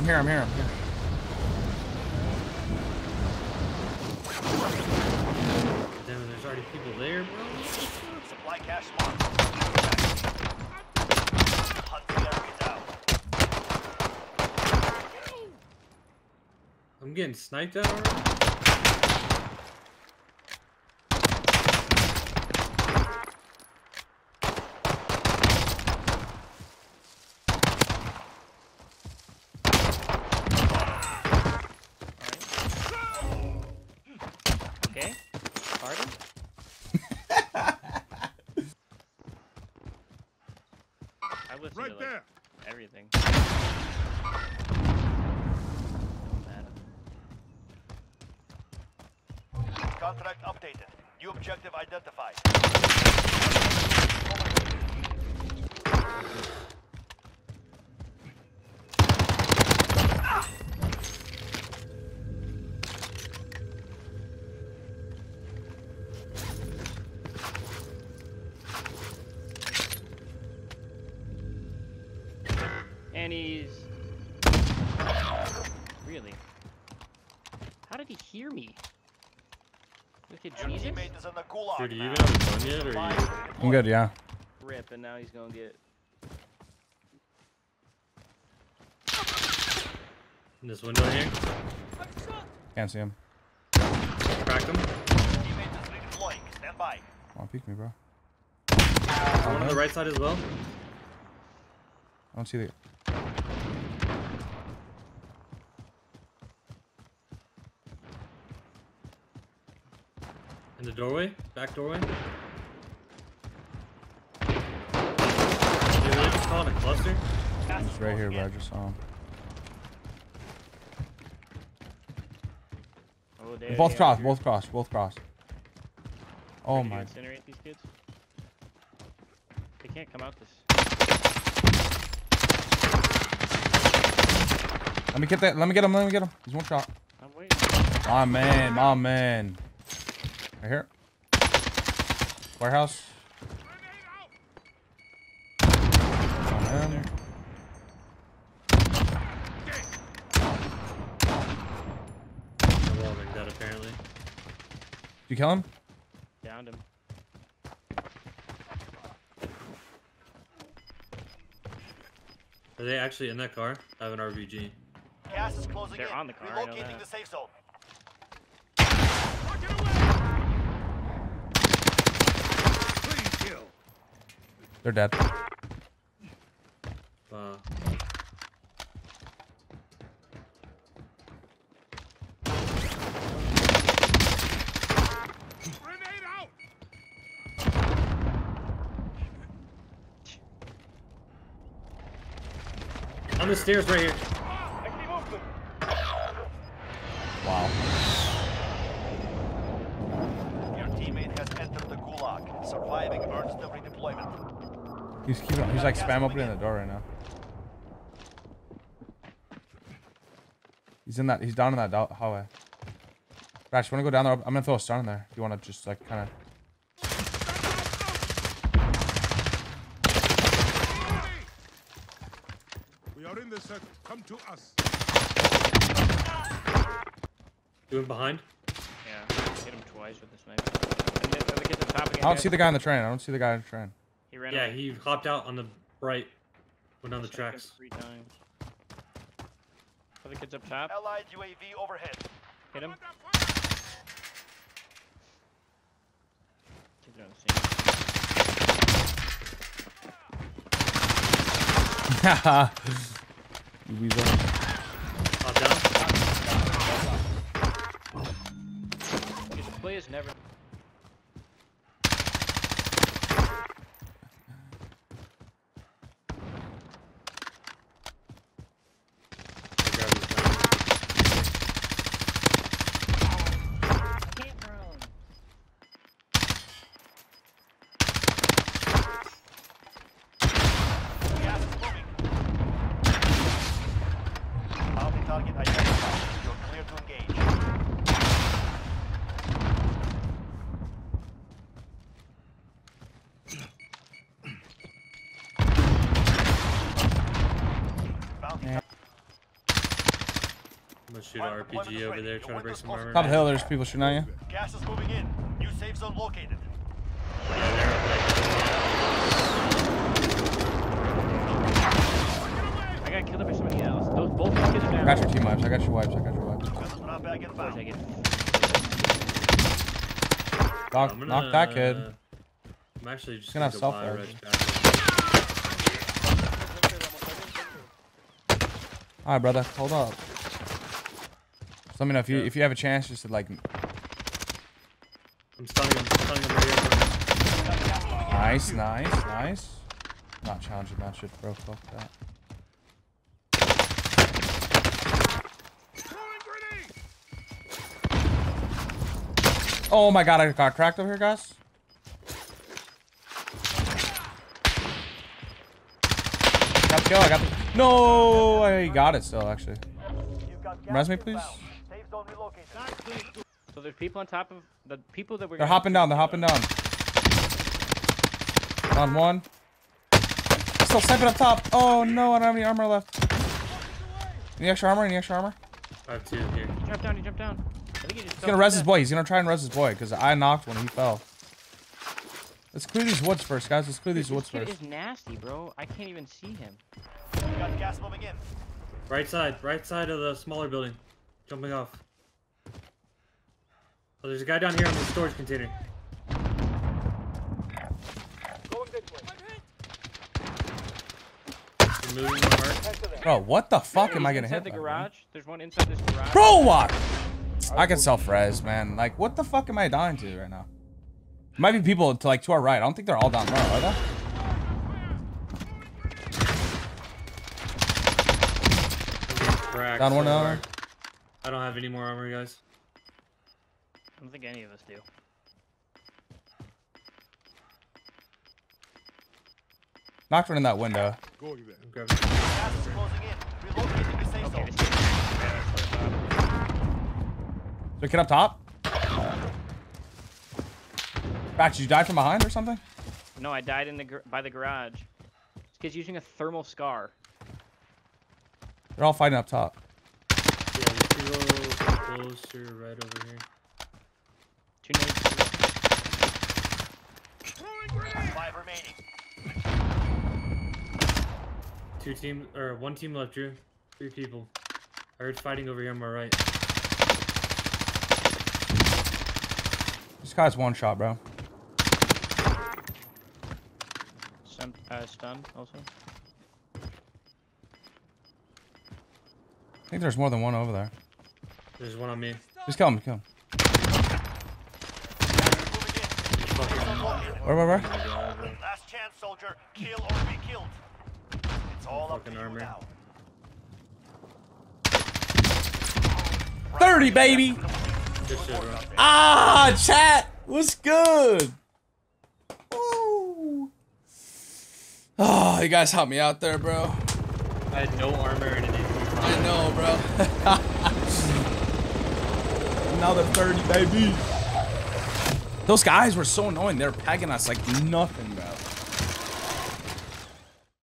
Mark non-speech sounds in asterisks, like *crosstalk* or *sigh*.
I'm here, I'm here, I'm here. Damn, there's already people there, bro. Supply cache marked. I'm getting sniped at already. Okay. Pardon? I listen Right to like, there. Everything. Contract updated. New objective identified. And he's really. How did he hear me? Look at Jesus. teammate is in the gulag Dude, do you even have a gun yet, or Supply you? I'm good, yeah. Rip, and now he's gonna get. In this window here? Can't see him. Cracked him. Teammate is. Stand by. Come on, peek me, bro. One on the right side as well. I don't see the. In the doorway. Back doorway. Dude, they just call it a cluster. Gas He's right here, closing bro. I just saw him. Oh, there Both oh they cross, are. both cross, both cross. Oh Ready my. Incinerate these kids. They can't come out this. Let me get that. Let me get him. Let me get him. He's one shot. I'm waiting. My man, my man. Right here. Warehouse. On him. The wall dead apparently. You kill him? Downed him. Are they actually in that car? I have an RPG. Gas is closing They're in. on the car, Relocating the safe zone. They're dead. Wow. Grenade out. On the stairs right here. Wow. Your teammate has entered the gulag. Surviving earns the redeployment. He's keeping. He's like spam opening the door right now. He's in that. He's down in that hallway. Rash, you wanna go down there? I'm gonna throw a stun in there. If you wanna just like kind of. We are in the circle. Come to us. Doing behind. Yeah. Hit him twice with uh, the sniper. And the other kid's on top again. I don't see the guy on the train. I don't see the guy on the train. He ran Yeah, away. he hopped out on the right. Went down the tracks. Three times. Other kid's up top. Allied UAV overhead. Hit him. Kids are on the scene. You weasel. Hop down. His play is never. Target identified. You're clear to engage. I'm gonna shoot an RPG over there, trying to break some armor. Top hill, there's people shooting at you. Gas is moving in. New safe zone located. Got killed by somebody else. Those both those kids are I got your team wipes. I got your wipes. I got your wipes. Drop bag Of course I inbound. get. Knock, gonna, knock that kid. I'm actually just Gonna gonna, have go self-res. red. All right, brother. Hold up. Just let me know if you if you have a chance, just to like. I'm stunning him. Stunning him right here. Nice, nice, nice. Not challenging that shit, bro. Fuck that. Oh my god, I got cracked over here, guys. Got the kill. I got the. No, I got it still, actually. You've got gas Res me, please. inbound. Safe zone relocated. So there's people on top of the people that we're. They're hopping down. They're hopping down. On one. Still sniping up top. Oh no, I don't have any armor left. Any extra armor? Any extra armor? I have two here. Jump down. You jump down. I think he. He's gonna res his boy. He's gonna try and res his boy because I knocked when he fell. Let's clear these woods first, guys. Let's clear these This woods kid first. is nasty, bro. I can't even see him. You've got gas moving in. Right side. Right side of the smaller building. Jumping off. Oh, there's a guy down here on the storage container. Removing my mark. Bro, what the fuck am I gonna inside hit? the by, bro? garage. There's one inside this garage. Bro, what? I can self res, man. Like, what the fuck am I dying to right now? Might be people to like to our right. I don't think they're all down low, are they? Cracked Down one so I don't have any more armor, guys. I don't think any of us do. Knocked one in that window. Going thought. Is there a kid up top? Back, did you die from behind or something? No, I died in the gar- by the garage. This kid's using a thermal scar. They're all fighting up top. Yeah, let's go closer right over here. Two nades. Five remaining. Two team or one team left, Drew. Three people. I heard fighting over here on my right. This guy's one shot, bro. Stun, uh, stun also. I think there's more than one over there. There's one on me. Just kill him, kill him. Where, where, where? Last chance, soldier. Kill or be killed. It's all up to Fucking you now. 30, baby! Good shit, bro. Ah, chat! What's good? Woo! Oh, you guys helped me out there, bro. I had no armor and an I know, bro. *laughs* Another 30, baby. Those guys were so annoying. They were pegging us like nothing, bro.